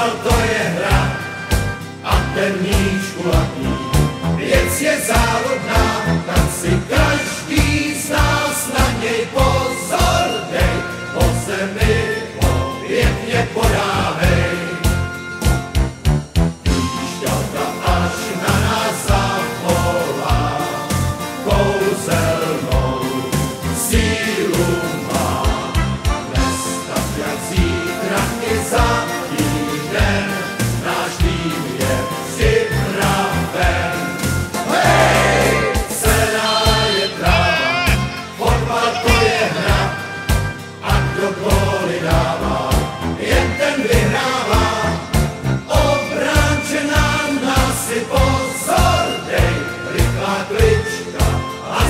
fotbal to je hra. A ten míč kulatý, věc je za